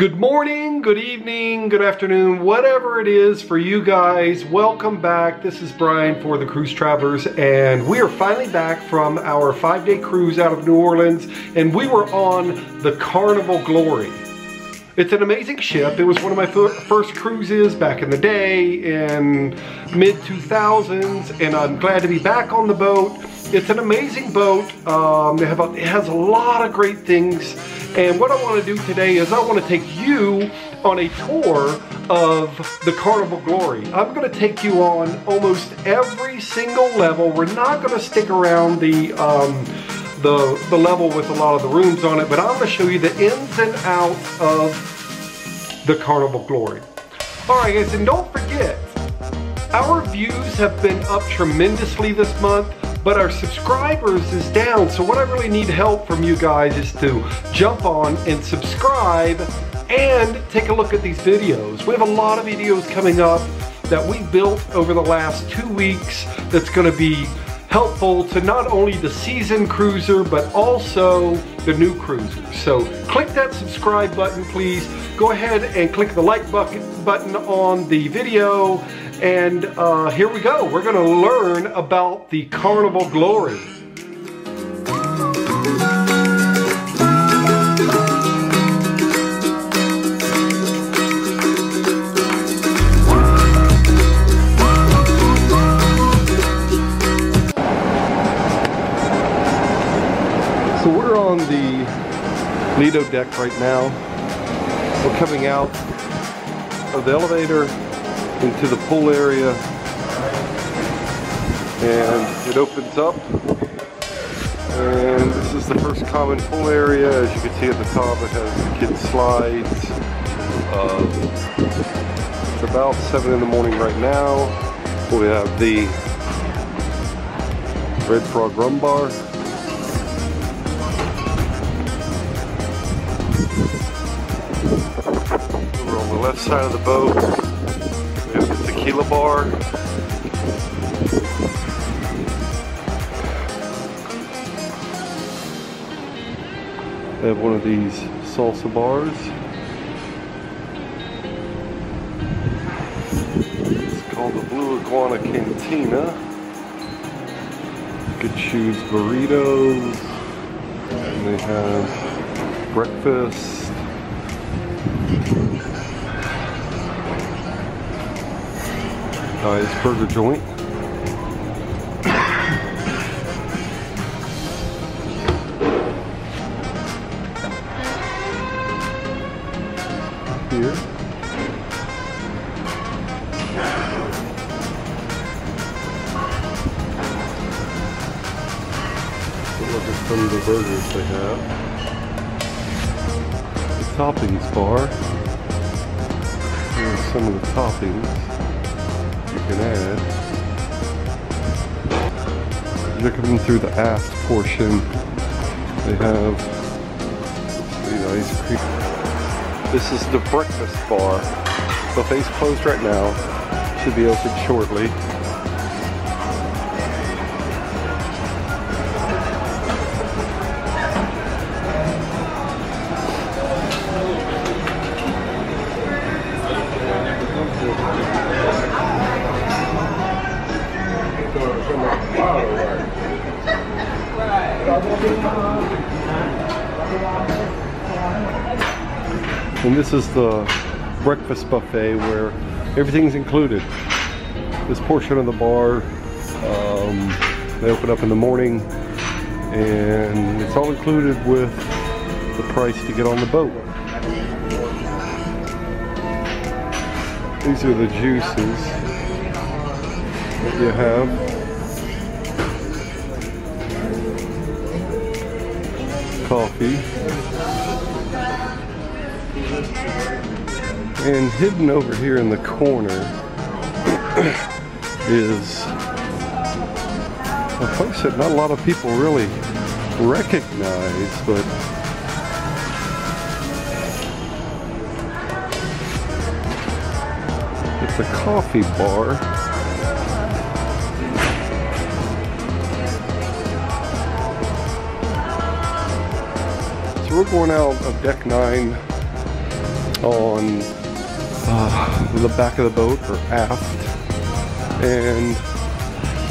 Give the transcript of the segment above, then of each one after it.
Good morning, good evening, good afternoon, whatever it is for you guys. Welcome back. This is Brian for the Cruise Travelers, and we are finally back from our five day cruise out of New Orleans, and we were on the Carnival Glory. It's an amazing ship. It was one of my first cruises back in the day in mid 2000s, and I'm glad to be back on the boat. It's an amazing boat. Um, a, it has a lot of great things and what I want to do today is I want to take you on a tour of the Carnival Glory. I'm going to take you on almost every single level. We're not going to stick around the, um, the, the level with a lot of the rooms on it, but I'm going to show you the ins and outs of the Carnival Glory. All right, guys, and don't forget, our views have been up tremendously this month but our subscribers is down. So what I really need help from you guys is to jump on and subscribe and take a look at these videos. We have a lot of videos coming up that we built over the last two weeks that's gonna be helpful to not only the season cruiser, but also the new cruisers. So click that subscribe button, please. Go ahead and click the like button on the video and uh, here we go. We're going to learn about the Carnival Glory. So we're on the Lido deck right now. We're coming out of the elevator into the pool area. And it opens up. And this is the first common pool area. As you can see at the top it has the kids slides. Uh, it's about 7 in the morning right now. We have the Red Frog Rum Bar. Over on the left side of the boat tequila bar. They have one of these salsa bars. It's called the Blue Iguana Cantina. You could choose burritos. And they have breakfast. Nice burger joint. Here. Look at some of the burgers they have. The toppings bar. Here's some of the toppings can add. Looking through the aft portion, they have the ice cream. This is the breakfast bar. Buffet's closed right now. Should be open shortly. Breakfast buffet where everything's included. This portion of the bar, um, they open up in the morning and it's all included with the price to get on the boat. These are the juices that you have. Coffee. And hidden over here in the corner is a place that not a lot of people really recognize, but it's a coffee bar. So we're going out of deck nine on uh, the back of the boat or aft. And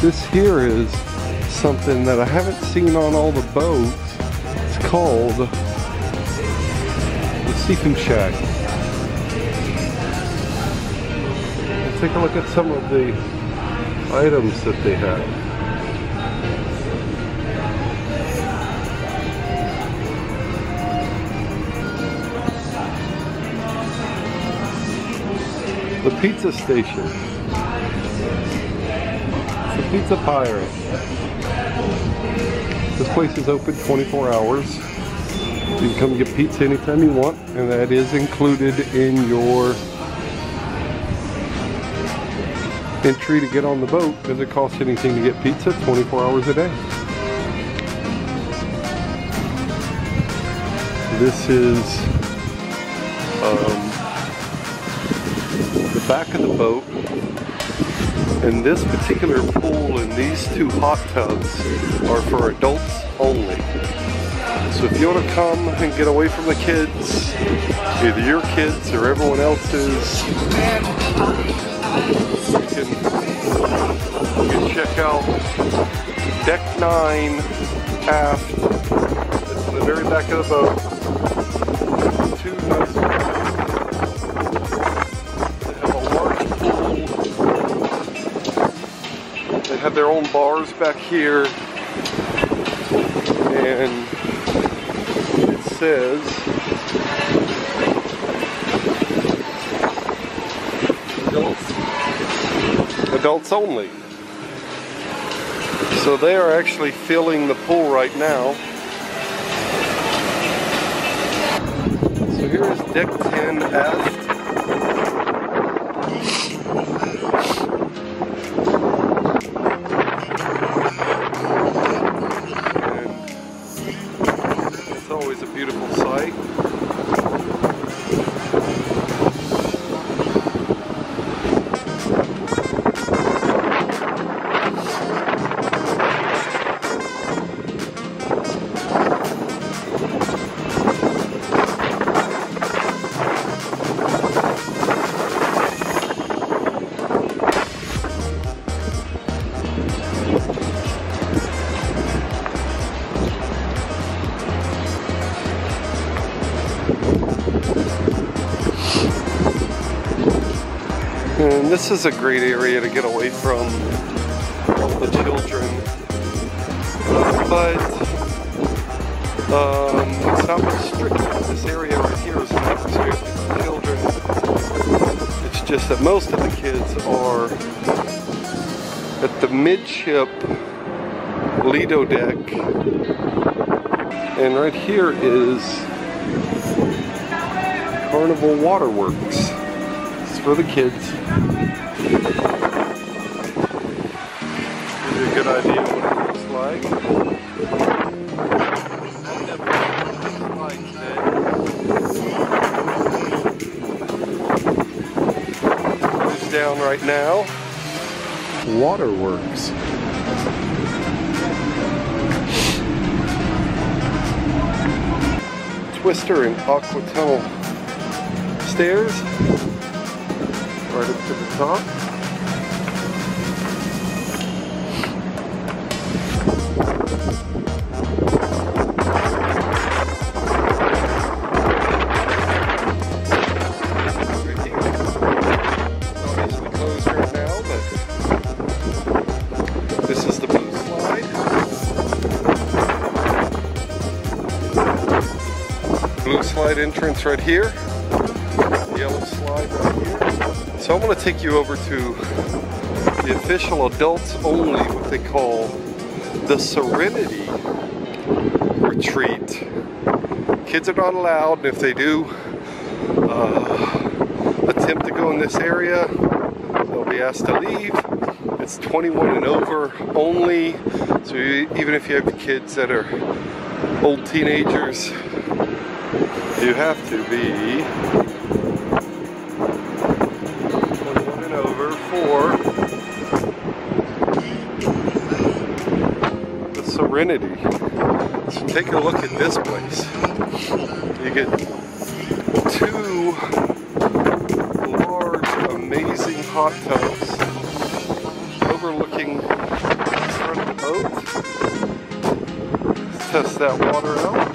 this here is something that I haven't seen on all the boats. It's called the Seafood Shack. Let's take a look at some of the items that they have. The pizza station. The Pizza Pirate. This place is open 24 hours. You can come get pizza anytime you want, and that is included in your entry to get on the boat. Does it cost anything to get pizza 24 hours a day? This is um, back of the boat. And this particular pool and these two hot tubs are for adults only. So if you want to come and get away from the kids, either your kids or everyone else's, you can, you can check out deck 9 aft. It's in the very back of the boat. Have their own bars back here. And it says adults, adults only. So they are actually filling the pool right now. So here is deck 10 aft. This is a great area to get away from the children. But um, it's not restricted. This area right here is not restricted to children. It's just that most of the kids are at the midship Lido deck. And right here is Carnival Waterworks. It's for the kids. Now. Waterworks. Twister and Aqua Tunnel stairs right up to the top. Entrance right here. Yellow slide right here. So I'm to take you over to the official adults only, what they call the Serenity Retreat. Kids are not allowed, and if they do uh, attempt to go in this area, they'll be asked to leave. It's 21 and over only, so even if you have kids that are old teenagers, you have to be 21 and over for the Serenity. So take a look at this place. You get two large, amazing hot tubs overlooking the front of the boat. Test that water out.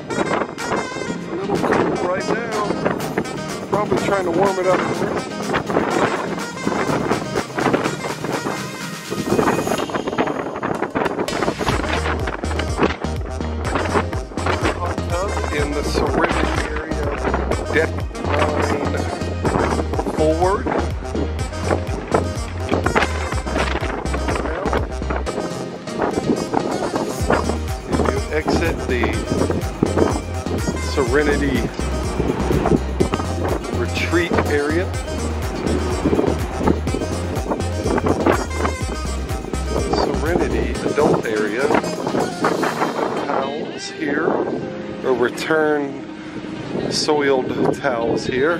Right now. Probably trying to warm it up a bit. in the Serenity area, deck line forward. Exit the Serenity soiled towels here.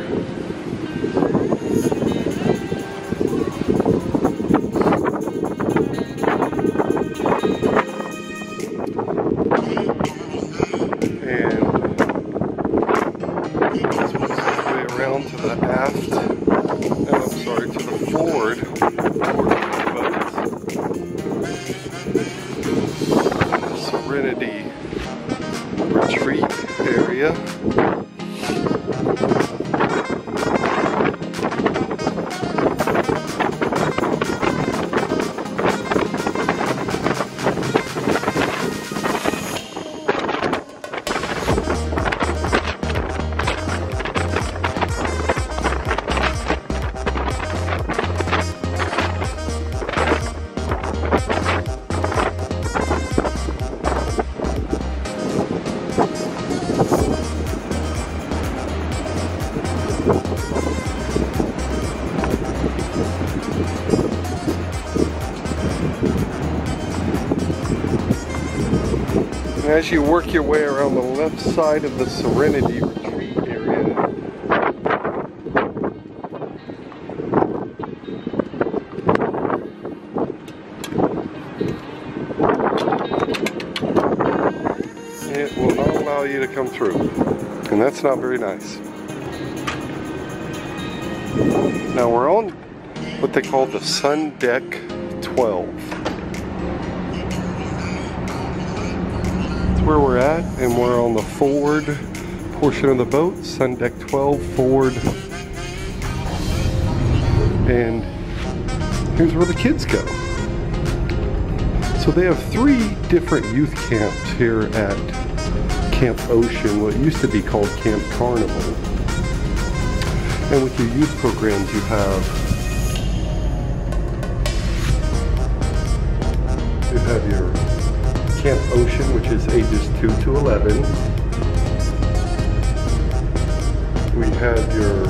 As you work your way around the left side of the Serenity retreat area, it will not allow you to come through. And that's not very nice. Now we're on what they call the Sun Deck 12. And we're on the forward portion of the boat, Sun Deck 12 forward. And here's where the kids go. So they have three different youth camps here at Camp Ocean, what used to be called Camp Carnival. And with your youth programs, you have you have your Camp Ocean, which is ages 2 to 11. We have your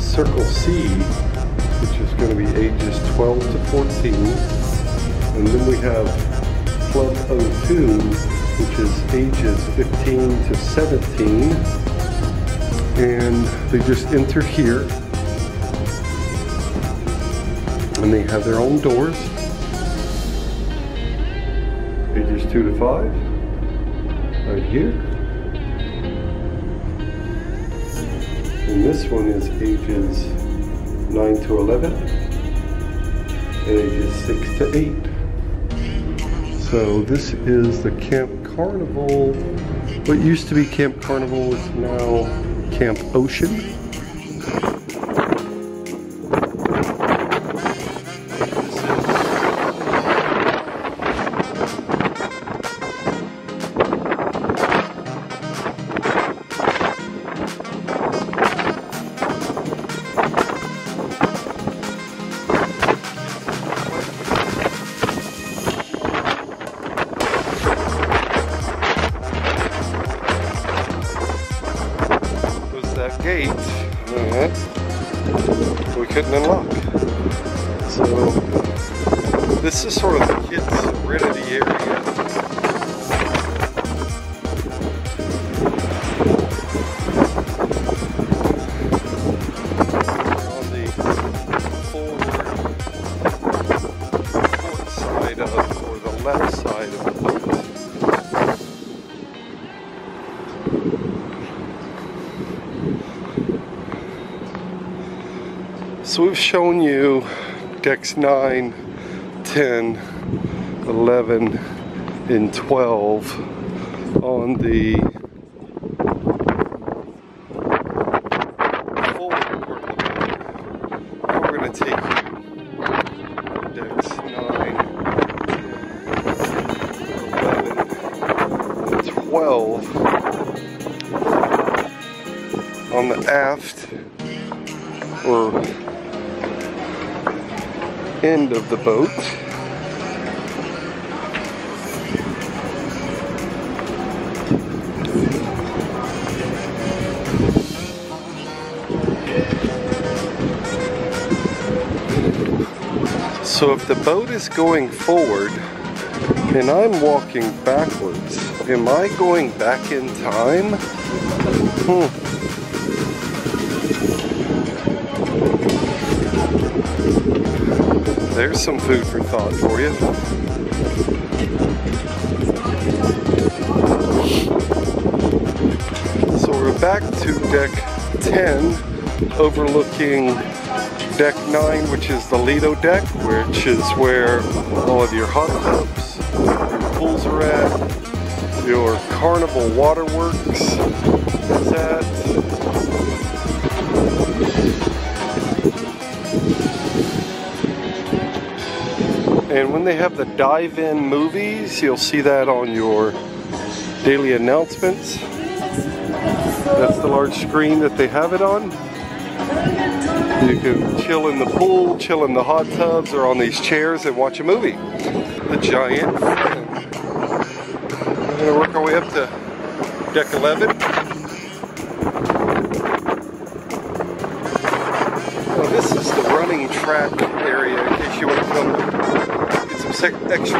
Circle C, which is going to be ages 12 to 14. And then we have Club O2, which is ages 15 to 17. And they just enter here. And they have their own doors. 2 to 5. Right here. And this one is ages 9 to 11. And ages 6 to 8. So this is the Camp Carnival. What used to be Camp Carnival is now Camp Ocean. This is sort of the kids' area. On the forward side of, or the left side of the boat. So we've shown you decks 9, 10, 11, and 12 on the end of the boat. So if the boat is going forward and I'm walking backwards, am I going back in time? Hmm. There's some food for thought for you. So we're back to deck 10, overlooking deck 9, which is the Lido deck, which is where all of your hot tubs, your pools are at, your Carnival Waterworks is at, And when they have the dive-in movies, you'll see that on your daily announcements. That's the large screen that they have it on. You can chill in the pool, chill in the hot tubs, or on these chairs and watch a movie. The giant. We're gonna work our way up to deck 11. Some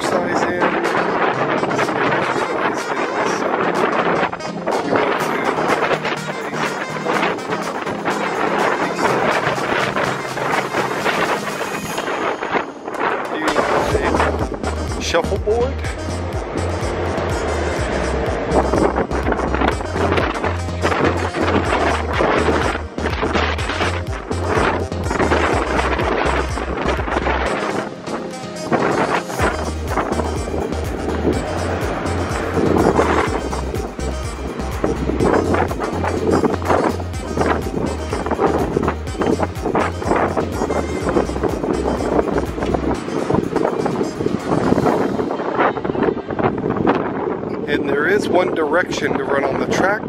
one direction to run on the track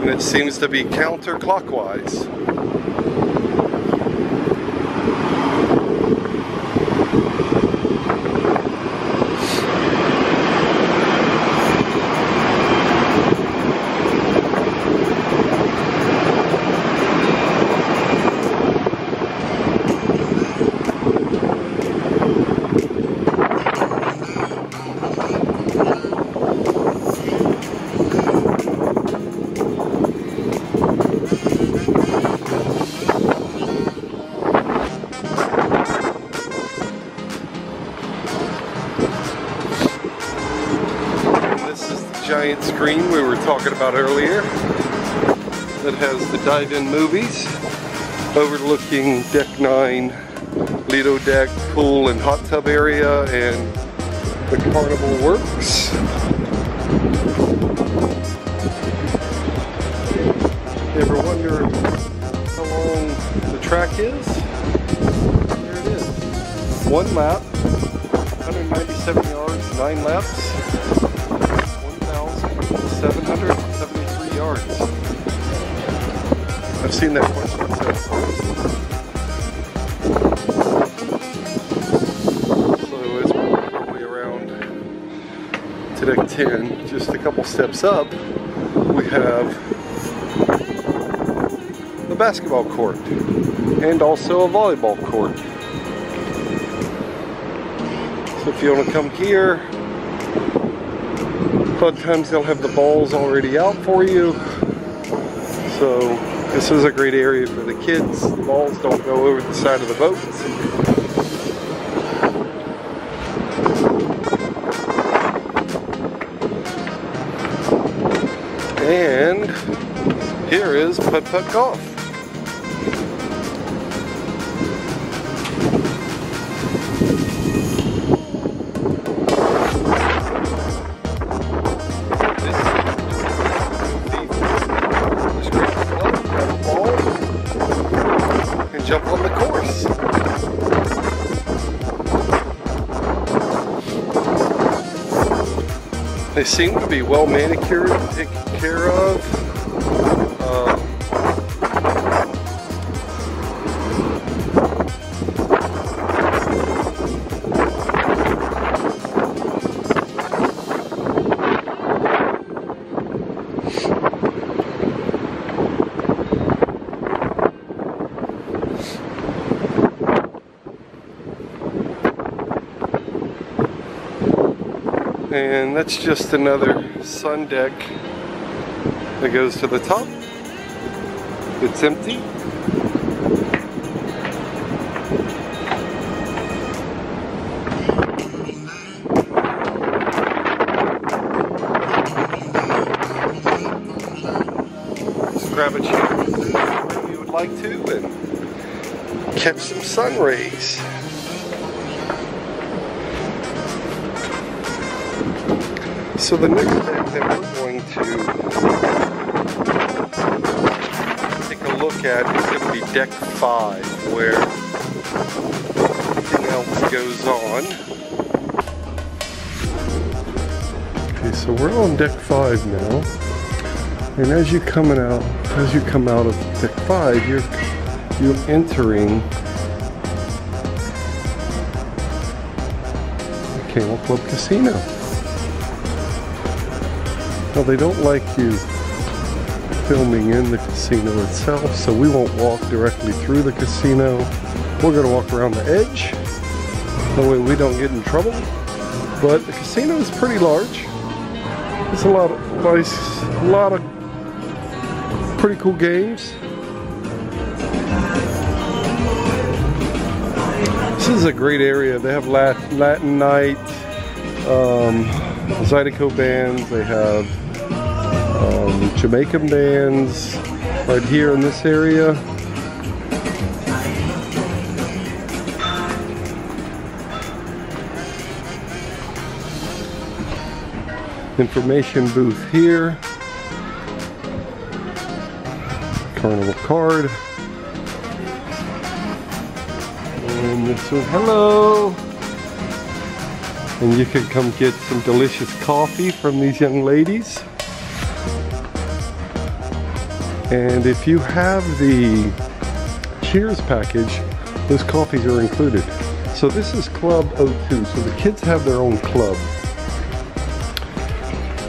and it seems to be counterclockwise. Screen we were talking about earlier that has the dive-in movies overlooking deck 9 Lido deck pool and hot tub area and the carnival works. Ever wonder how long the track is there it is. One lap 197 yards nine laps 773 yards. I've seen that said. So it's way around to deck 10, just a couple steps up, we have the basketball court and also a volleyball court. So if you want to come here, a lot of times they'll have the balls already out for you. So this is a great area for the kids. The balls don't go over the side of the boat. And here is putt putt golf. They seem to be well manicured taken care of. And that's just another sun deck that goes to the top. It's empty. Grab a chair if you would like to and catch some sun rays. So the next deck that we're going to take a look at is going to be deck 5 where everything else goes on. Okay, so we're on deck 5 now. And as you coming out, as you come out of deck 5, you're you're entering the Camel Club Casino. Well, they don't like you filming in the casino itself, so we won't walk directly through the casino. We're going to walk around the edge. That way we don't get in trouble. But the casino is pretty large. It's a lot of nice, a lot of pretty cool games. This is a great area. They have Latin night, um, Zydeco bands. They have Jamaican bands right here in this area. Information booth here. Carnival card. And this one, hello. And you can come get some delicious coffee from these young ladies. And if you have the Cheers package, those coffees are included. So this is Club O2, so the kids have their own club.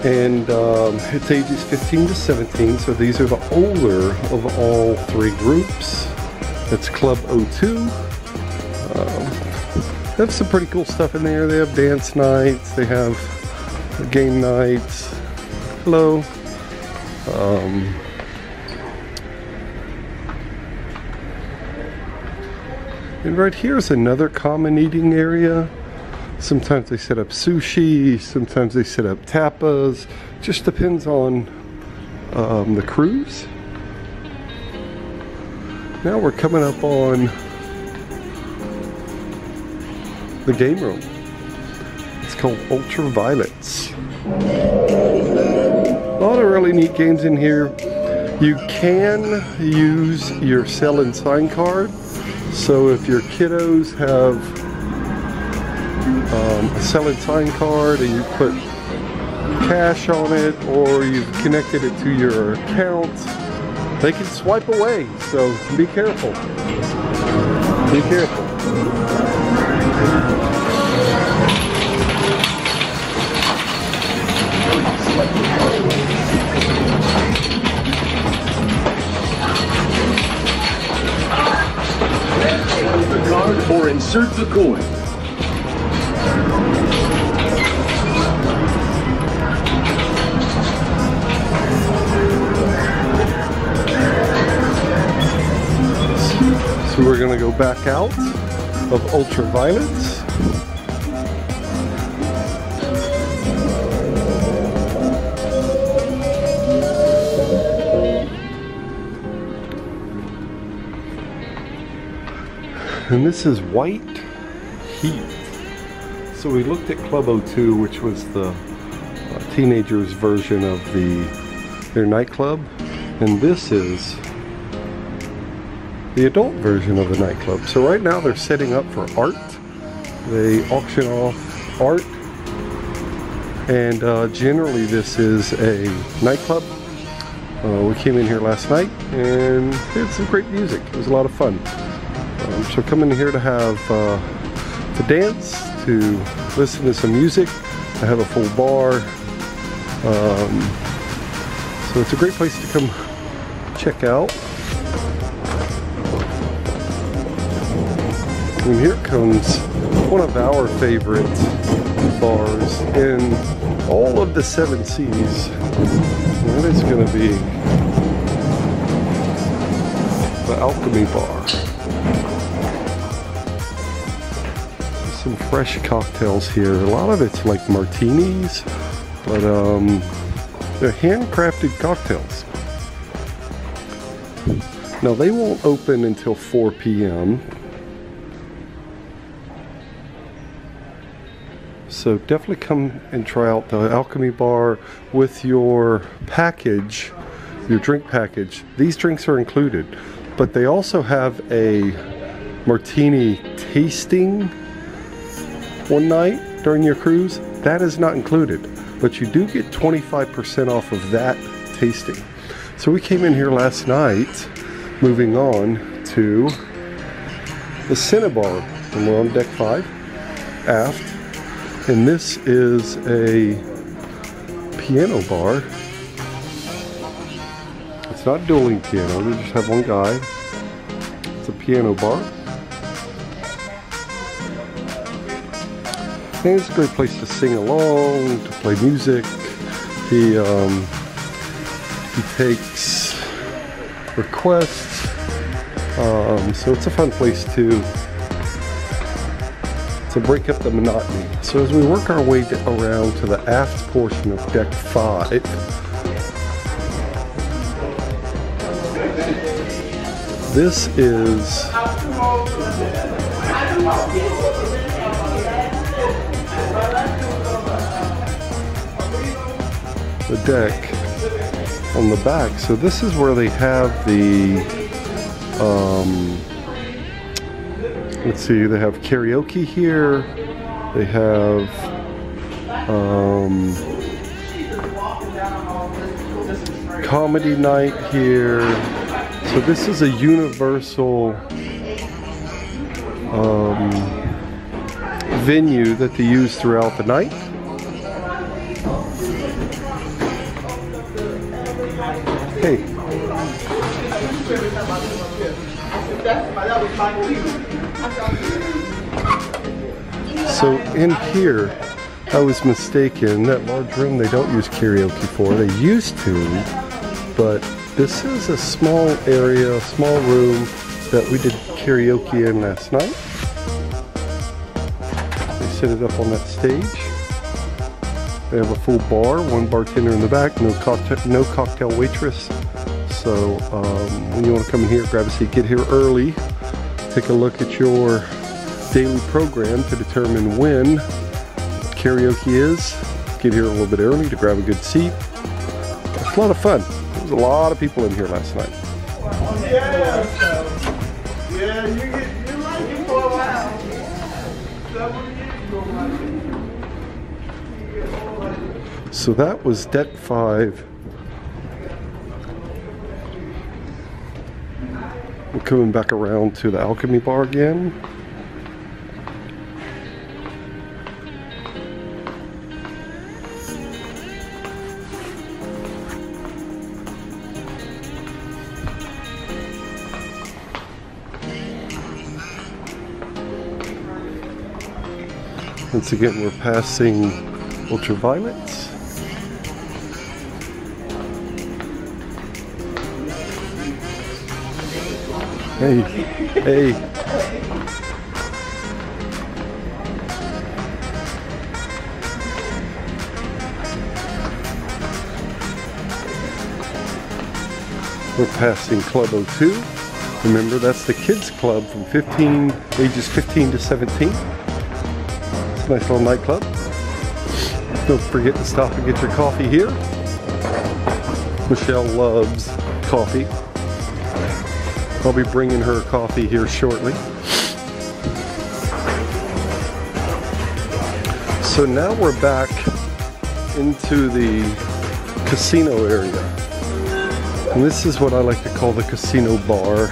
And um, it's ages 15 to 17, so these are the older of all three groups. That's Club O2. Um, they have some pretty cool stuff in there. They have dance nights, they have game nights. Hello. Um, And right here is another common eating area. Sometimes they set up sushi, sometimes they set up tapas. Just depends on um, the cruise. Now we're coming up on the game room. It's called Ultraviolets. A lot of really neat games in here. You can use your Sail and Sign card so if your kiddos have um, a Sail and Sign card and you put cash on it or you've connected it to your account, they can swipe away. So be careful. Be careful. Insert the coin. So we're going to go back out of ultraviolets. And this is White Heat. So we looked at Club O2, which was the uh, teenagers version of the their nightclub. And this is the adult version of the nightclub. So right now they're setting up for art. They auction off art And uh, generally this is a nightclub. Uh, we came in here last night and had some great music. It was a lot of fun. So come in here to have uh, to dance, to listen to some music. I have a full bar. Um, so it's a great place to come check out. And here comes one of our favorite bars in all of the seven seas. That is going to be the Alchemy Bar. Some fresh cocktails here. A lot of it's like martinis, but um, they're handcrafted cocktails. Now they won't open until 4 p.m. So definitely come and try out the Alchemy Bar with your package, your drink package. These drinks are included, but they also have a martini tasting one night during your cruise. That is not included, but you do get 25% off of that tasting. So we came in here last night, moving on to the Cinnabar, and we're on deck five, aft. And this is a piano bar. It's not dueling piano, they just have one guy. It's a piano bar. And it's a great place to sing along, to play music. He um, he takes requests. Um, so it's a fun place to to break up the monotony. So as we work our way around to the aft portion of deck five, this is the deck on the back. So this is where they have the um, let's see, they have karaoke here. They have um, comedy night here. So this is a universal um, venue that they use throughout the night. Hey. So in here, I was mistaken. That large room they don't use karaoke for. They used to, but this is a small area, a small room that we did karaoke in last night. They set it up on that stage. They have a full bar, one bartender in the back, no cocktail, no cocktail waitress. So um, when you want to come in here, grab a seat, get here early, take a look at your daily program to determine when karaoke is. Get here a little bit early to grab a good seat. It's a lot of fun. There was a lot of people in here last night. Yeah, So that was deck five. We're coming back around to the Alchemy Bar again. Once again, we're passing ultraviolets. Hey, hey. We're passing Club O2. Remember, that's the kids club from 15, ages 15 to 17. It's a nice little nightclub. Don't forget to stop and get your coffee here. Michelle loves coffee. I'll be bringing her coffee here shortly. So now we're back into the casino area. And this is what I like to call the casino bar.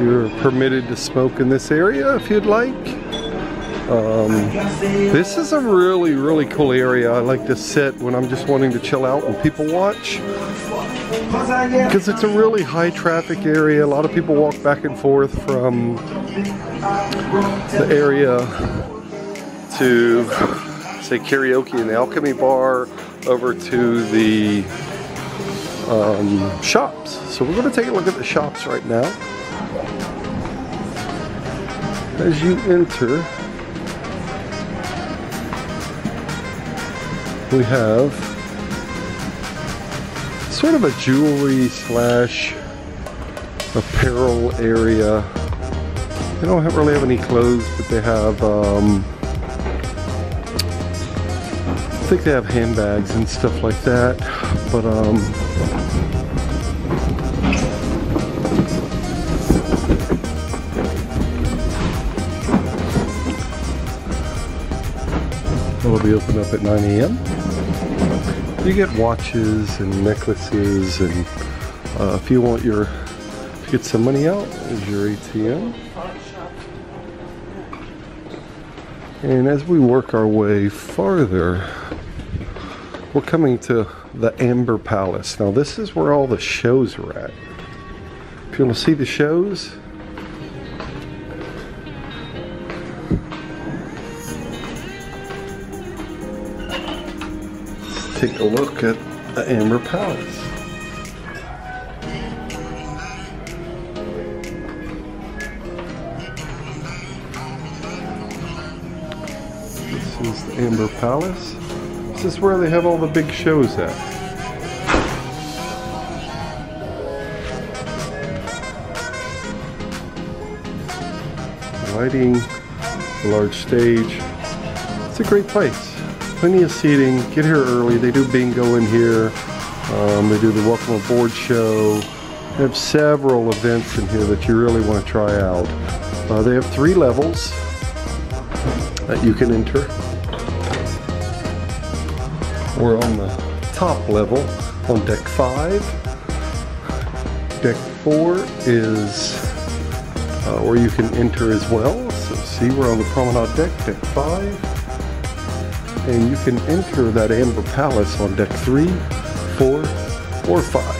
You're permitted to smoke in this area if you'd like. Um, this is a really, really cool area. I like to sit when I'm just wanting to chill out and people watch. Because it's a really high traffic area. A lot of people walk back and forth from the area to, say, karaoke and the Alchemy Bar over to the um, shops. So we're going to take a look at the shops right now. As you enter, we have sort of a jewelry slash apparel area. They don't really have any clothes, but they have, um, I think they have handbags and stuff like that. But, um, It'll be open up at 9 a.m. You get watches and necklaces and uh, if you want your, you get some money out, is your ATM. And as we work our way farther, we're coming to the Amber Palace. Now this is where all the shows are at. If you want to see the shows, take a look at the Amber Palace. This is the Amber Palace. This is where they have all the big shows at. Lighting, a large stage. It's a great place plenty of seating. Get here early. They do bingo in here. Um, they do the welcome aboard show. They have several events in here that you really want to try out. Uh, they have three levels that you can enter. We're on the top level on deck five. Deck four is uh, where you can enter as well. So see, we're on the promenade deck, deck five and you can enter that Amber Palace on deck three, four, or five.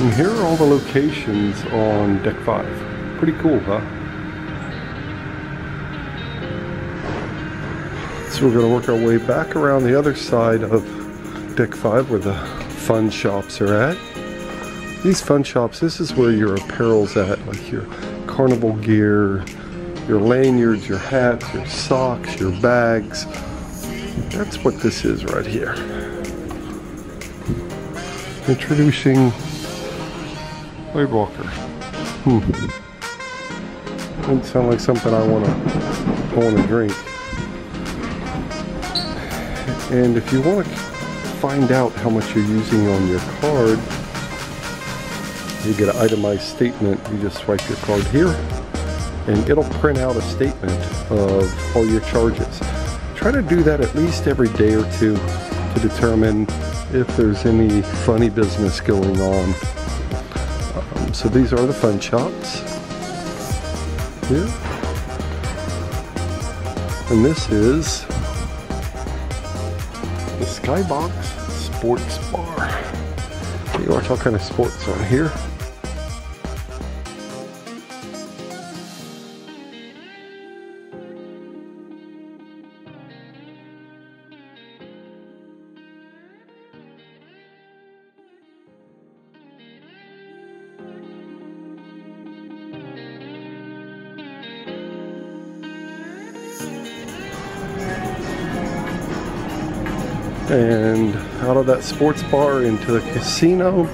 And here are all the locations on deck five. Pretty cool, huh? So we're gonna work our way back around the other side of deck five where the fun shops are at. These fun shops, this is where your apparel's at, like your carnival gear, your lanyards, your hats, your socks, your bags. That's what this is right here. Introducing Wade Walker. Hmm. Doesn't sound like something I wanna I wanna drink. And if you want to find out how much you're using on your card, you get an itemized statement. You just swipe your card here and it'll print out a statement of all your charges. Try to do that at least every day or two to determine if there's any funny business going on. Um, so these are the fun shops here. And this is the Skybox Sports Bar. You watch all kind of sports on here. And out of that sports bar into the casino.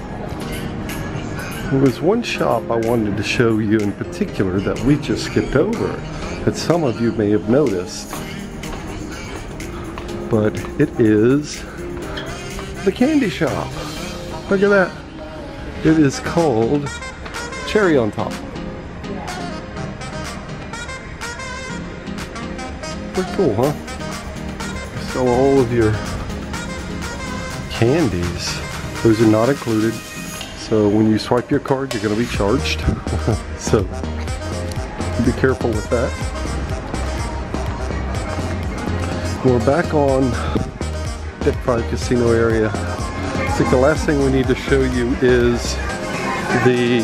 There was one shop I wanted to show you in particular that we just skipped over that some of you may have noticed. But it is the candy shop. Look at that. It is called cherry on top. Pretty cool, huh? So all of your candies, those are not included. So when you swipe your card, you're going to be charged. so be careful with that. We're back on Deck 5 Casino area. I think the last thing we need to show you is the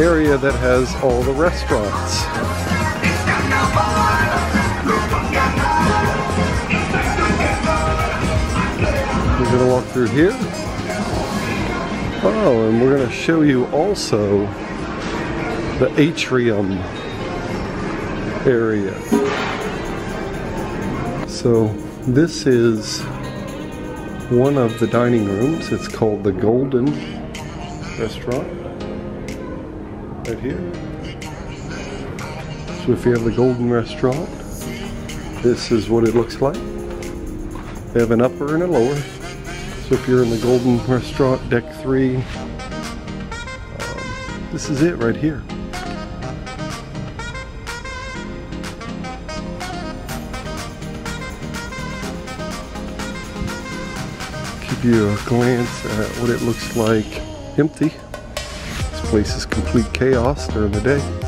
area that has all the restaurants. We're gonna walk through here. Oh, and we're gonna show you also the atrium area. So this is one of the dining rooms. It's called the Golden Restaurant. Right here. So if you have the Golden Restaurant, this is what it looks like. They have an upper and a lower. So if you're in the Golden Restaurant, deck three, um, this is it right here. Give you a glance at what it looks like empty. This place is complete chaos during the day.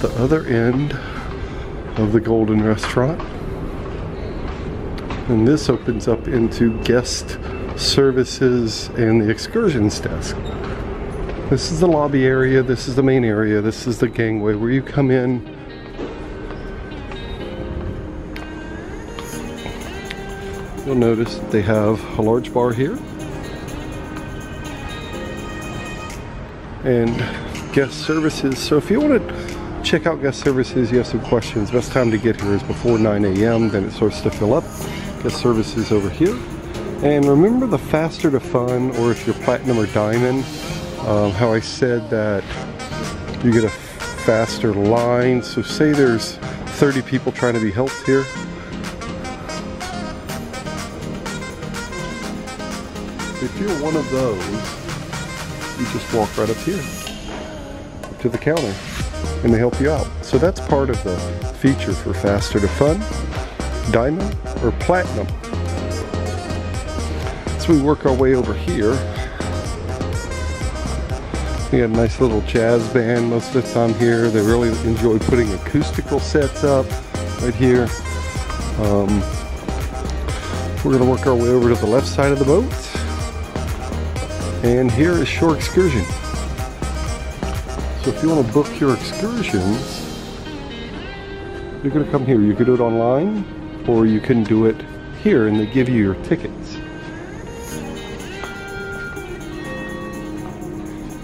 The other end of the Golden Restaurant. And this opens up into guest services and the excursions desk. This is the lobby area, this is the main area, this is the gangway where you come in. You'll notice they have a large bar here. And guest services. So if you want to check out guest services, you have some questions, best time to get here is before 9 a.m. Then it starts to fill up. Guest services over here. And remember the faster to fun, or if you're platinum or diamond, um, how I said that you get a faster line. So say there's 30 people trying to be helped here. If you're one of those, you just walk right up here to the counter and they help you out. So that's part of the feature for Faster to Fun, Diamond, or Platinum. So we work our way over here. We got a nice little jazz band most of the time here. They really enjoy putting acoustical sets up right here. Um, we're going to work our way over to the left side of the boat. And here is Shore Excursion. If you want to book your excursions, you're going to come here. You can do it online or you can do it here and they give you your tickets.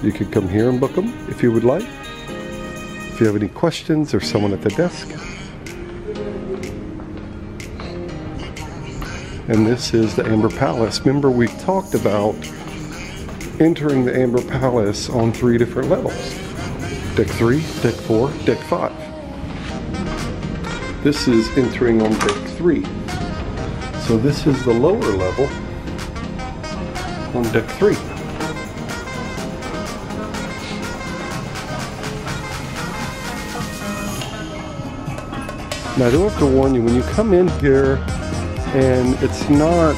You can come here and book them if you would like. If you have any questions, there's someone at the desk. And this is the Amber Palace. Remember we talked about entering the Amber Palace on three different levels. Deck 3, Deck 4, Deck 5. This is entering on Deck 3. So this is the lower level on Deck 3. Now I do have to warn you, when you come in here and it's not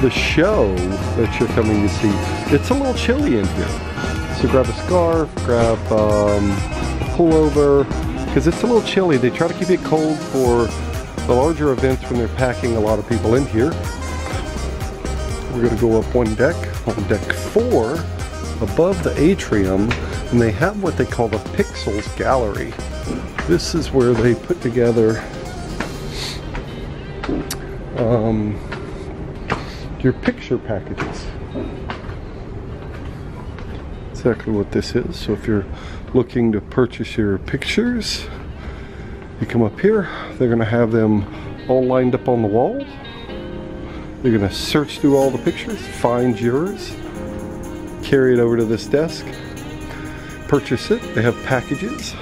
the show that you're coming to see, it's a little chilly in here. So grab a scarf, grab um, a pullover, because it's a little chilly. They try to keep it cold for the larger events when they're packing a lot of people in here. We're going to go up one deck, on deck four, above the atrium, and they have what they call the Pixels Gallery. This is where they put together um, your picture packages. Exactly what this is. So if you're looking to purchase your pictures, you come up here, they're gonna have them all lined up on the wall. You're gonna search through all the pictures, find yours, carry it over to this desk, purchase it. They have packages.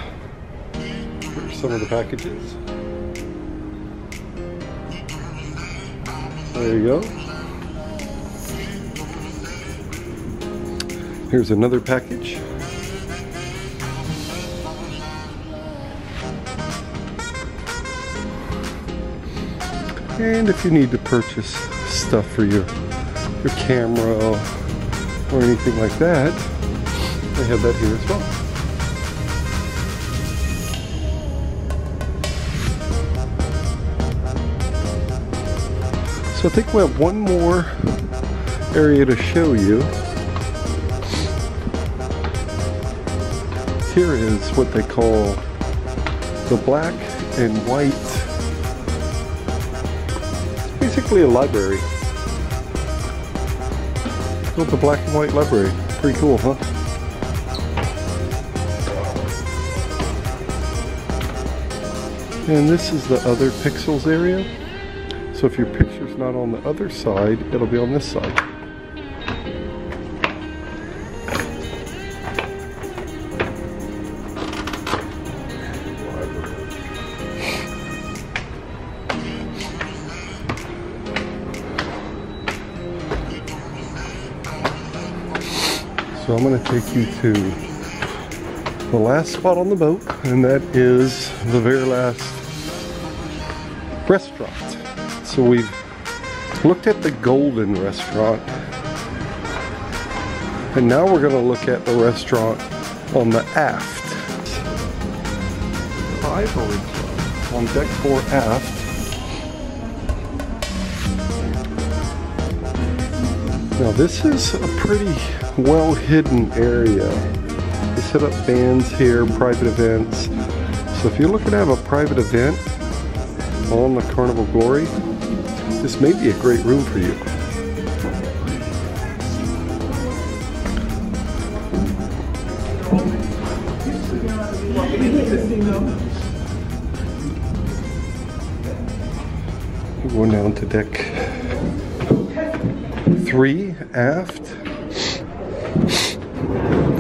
Here's some of the packages. There you go. Here's another package. And if you need to purchase stuff for your your camera or anything like that, they have that here as well. So I think we have one more area to show you. Here is what they call the black and white it's basically a library. It's called the black and white library. Pretty cool, huh? And this is the other pixels area. So if your picture's not on the other side, it'll be on this side. Going to take you to the last spot on the boat, and that is the very last restaurant. So we've looked at the Golden Restaurant, and now we're going to look at the restaurant on the aft. Ivory Club on deck four aft. Now this is a pretty well hidden area. They set up bands here, private events. So if you're looking to have a private event on the Carnival Glory, this may be a great room for you. We're going down to deck three aft.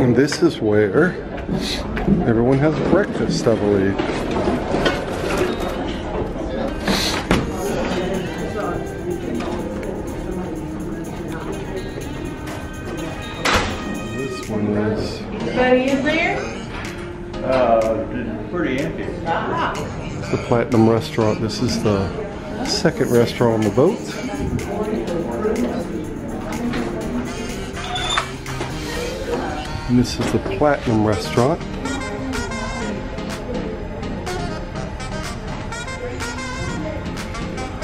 And this is where everyone has breakfast, I believe. This one is Anybody in there? Uh, pretty empty. the Platinum Restaurant. This is the second restaurant on the boat. And this is the Platinum Restaurant.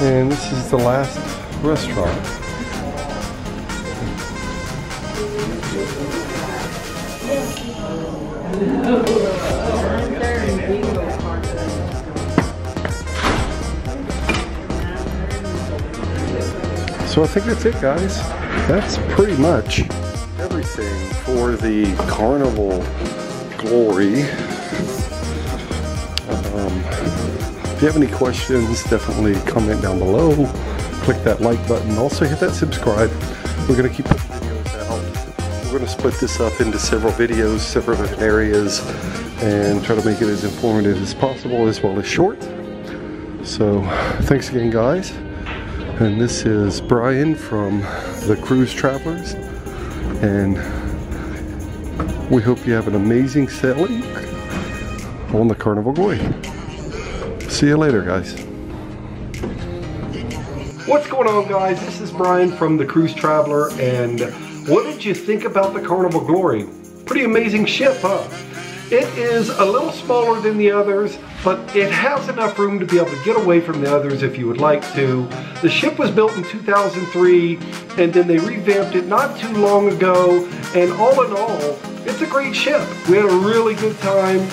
And this is the last restaurant. So I think that's it, guys. That's pretty much for the Carnival Glory. Um, if you have any questions, definitely comment down below. Click that like button. Also hit that subscribe. We're going to keep putting videos out. We're going to split this up into several videos, several different areas, and try to make it as informative as possible as well as short. So thanks again, guys. And this is Brian from the Cruise Travelers. And we hope you have an amazing sailing on the Carnival Glory. See you later, guys. What's going on, guys? This is Brian from the Cruise Traveler. And what did you think about the Carnival Glory? Pretty amazing ship, huh? It is a little smaller than the others, but it has enough room to be able to get away from the others if you would like to. The ship was built in 2003, and then they revamped it not too long ago, and all in all, it's a great ship. We had a really good time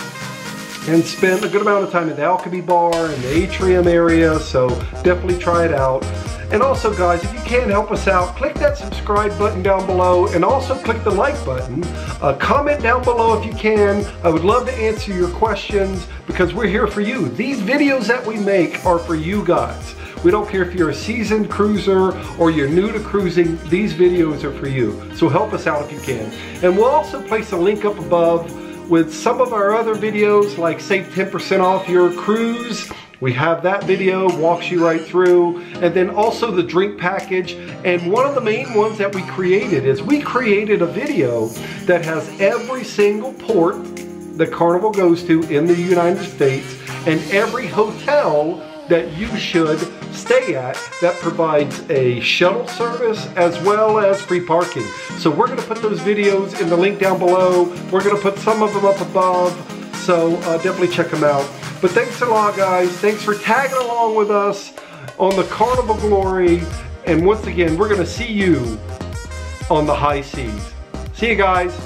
and spent a good amount of time at the Alchemy Bar and the Atrium area, so definitely try it out. And also guys, if you can help us out, click that subscribe button down below and also click the like button. Uh, comment down below if you can. I would love to answer your questions because we're here for you. These videos that we make are for you guys. We don't care if you're a seasoned cruiser or you're new to cruising, these videos are for you. So help us out if you can. And we'll also place a link up above with some of our other videos like save 10% off your cruise. We have that video, walks you right through, and then also the drink package. And one of the main ones that we created is we created a video that has every single port the Carnival goes to in the United States and every hotel that you should stay at that provides a shuttle service as well as free parking. So we're gonna put those videos in the link down below. We're gonna put some of them up above. So uh, definitely check them out. But thanks a lot guys. Thanks for tagging along with us on the Carnival Glory. And once again, we're gonna see you on the high seas. See you guys.